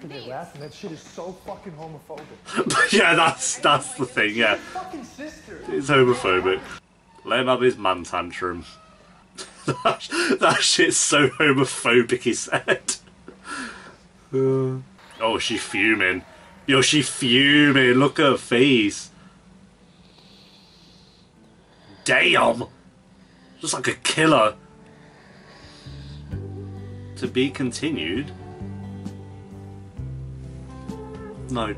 Because they laugh and that shit is so fucking homophobic. yeah, that's that's the thing. Yeah, it's homophobic. Let him have his man tantrum. that, that shit's so homophobic. He said. Uh, oh, she fuming. Yo, she fuming. Look at her face. Damn. Just like a killer. To be continued note.